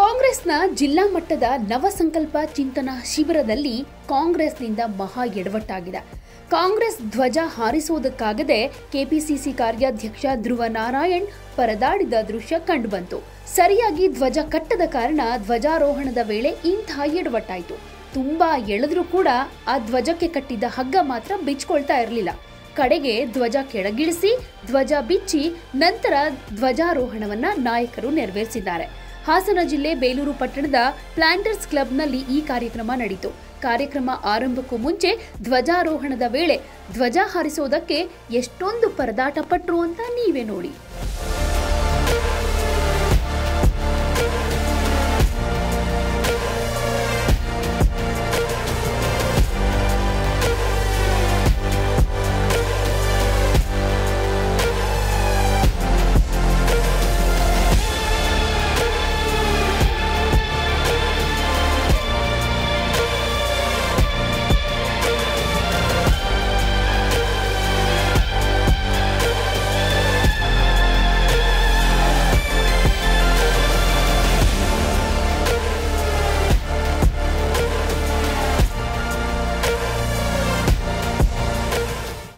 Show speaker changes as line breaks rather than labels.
ಕಾಂಗ್ರೆಸ್ನ ಜಿಲ್ಲಾ ಮಟ್ಟದ ನವಸಂಕಲ್ಪ ಚಿಂತನಾ ಶಿಬಿರದಲ್ಲಿ ಕಾಂಗ್ರೆಸ್ನಿಂದ ಮಹಾ ಎಡವಟ್ಟಾಗಿದೆ. ಕಾಂಗ್ರೆಸ್ ಧ್ವಜ ಹಾರಿಸುವುದಕ್ಕಾಗದೆ ಕೆಪಿಸಿಸಿ ಕಾರ್ಯಾಧ್ಯಕ್ಷ ಧ್ರುವ ನಾರಾಯಣ್ ಪರದಾಡಿದ ದೃಶ್ಯ ಕಂಡುಬಂತು. ಸರಿಯಾಗಿ ಧ್ವಜ ಕಟ್ಟದ ಕಾರಣ ಧ್ವಜಾರೋಹಣದ ವೇಳೆ ಇಂತಹ ಎಡವಟ್ಟಾಯಿತು. ತುಂಬಾ ಎಳೆದ್ರೂ ಕೂಡ ಆ ಧ್ವಜಕ್ಕೆ ಕಟ್ಟಿದ್ದ ಹಗ್ಗ ಮಾತ್ರ ಬಿಚ್ಕೊಳ್ತಾ ಇರಲಿಲ್ಲ. ಕಡೆಗೆ ಧ್ವಜ ಕೆಳಗಿಳಿಸಿ, ಧ್ವಜ ಬಿಚ್ಚಿ ನಂತರ ಧ್ವಜಾರೋಹಣವನ್ನ ನಾಯಕರು ನೆರವೇರಿಸಿದ್ದಾರೆ. ಹಾಸನ ಜಿಲ್ಲೆ ಬೇಲೂರು ಪಟ್ಟಣದ ಪ್ಲಾಂಟರ್ಸ್ ಕ್ಲಬ್ನಲ್ಲಿ ಈ ಕಾರ್ಯಕ್ರಮ ನಡೆಯಿತು ಕಾರ್ಯಕ್ರಮ ಆರಂಭಕ್ಕೂ ಮುಂಚೆ ಧ್ವಜಾರೋಹಣದ ವೇಳೆ ಧ್ವಜ ಹಾರಿಸೋದಕ್ಕೆ ಎಷ್ಟೊಂದು ಪರದಾಟ ಪಟ್ಟರು ಅಂತ ನೀವೇ ನೋಡಿ.